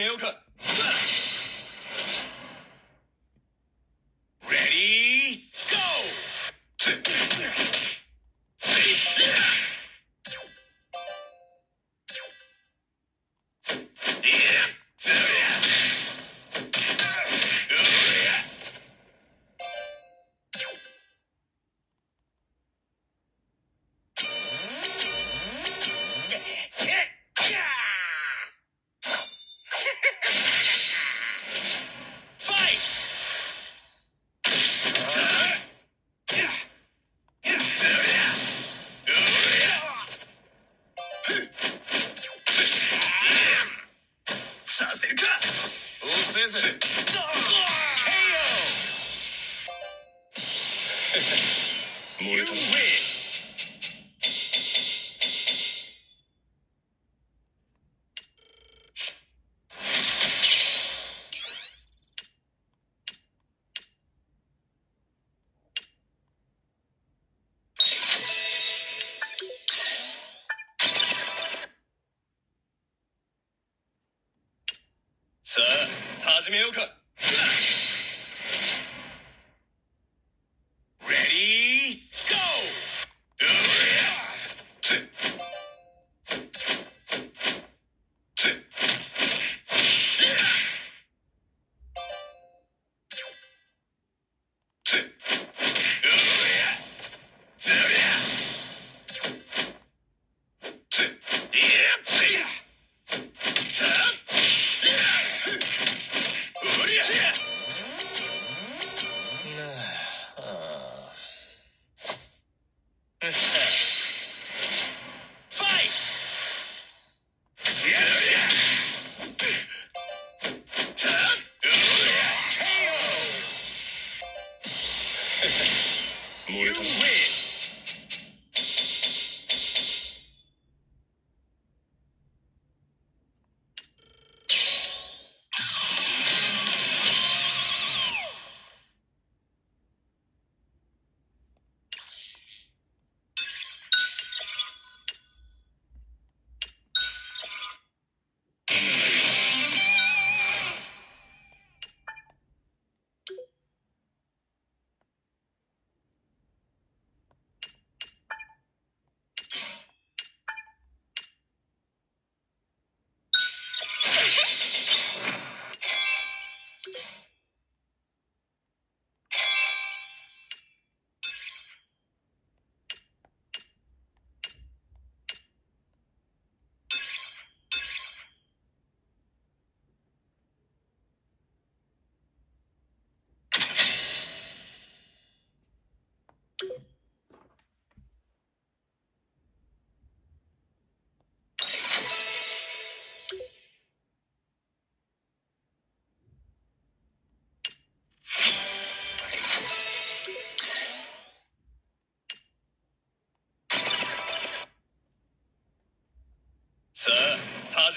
あ始め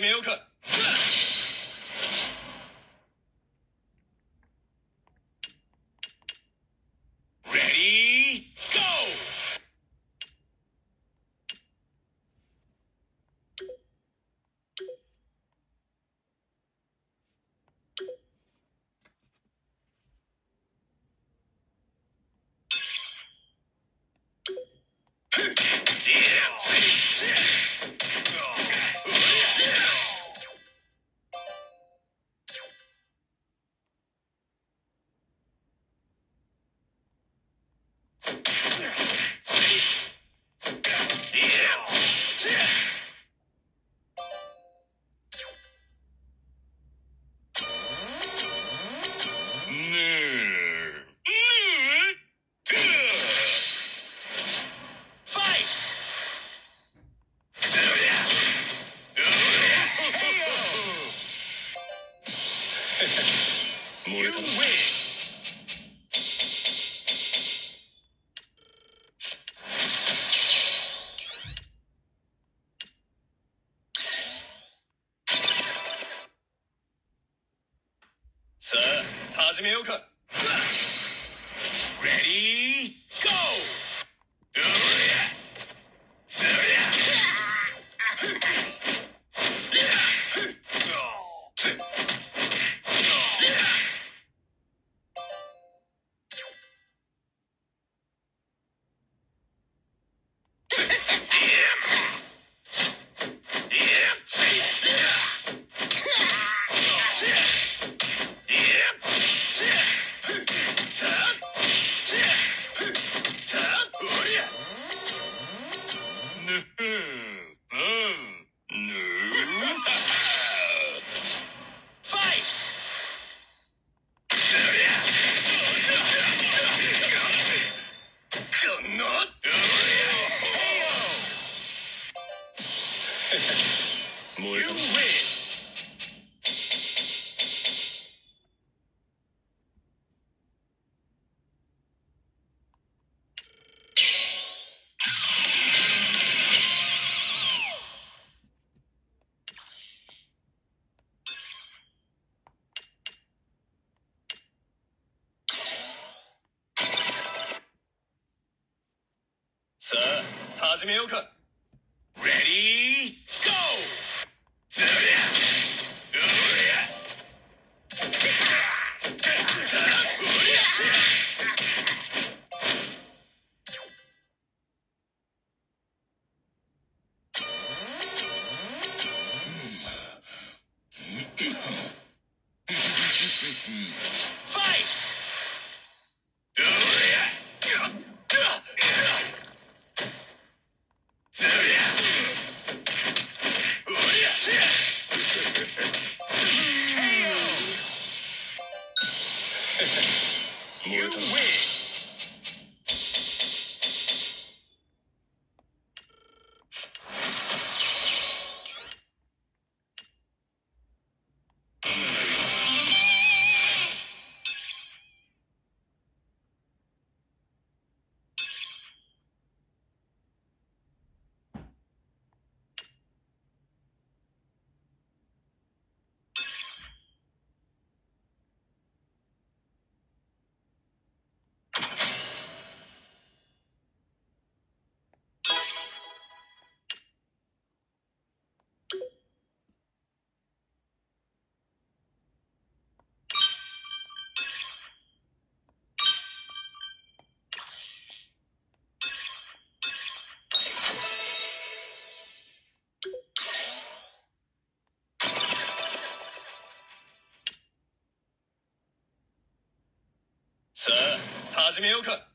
あ始めよレディー。燃えるさあ始めようか。レディー Yeah. 始めようか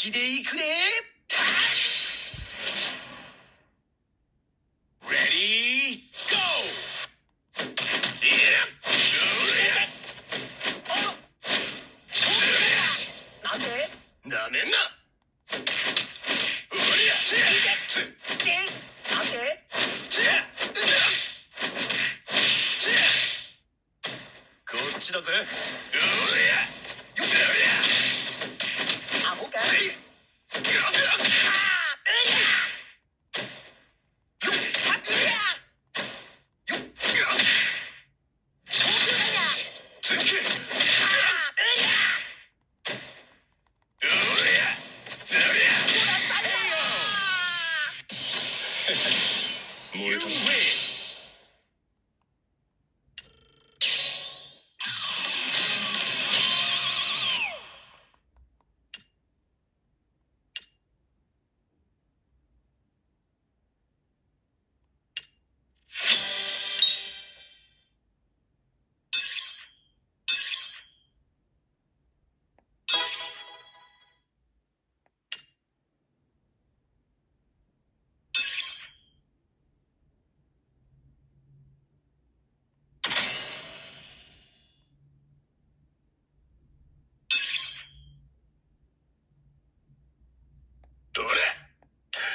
気でいくで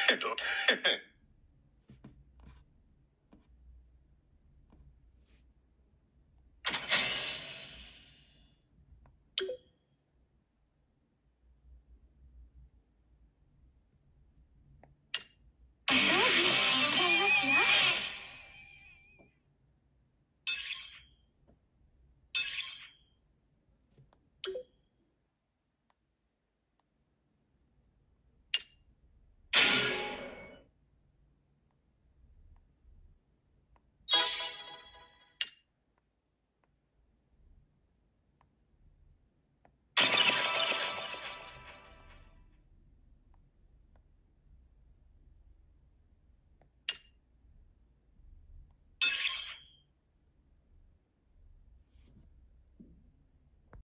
けど。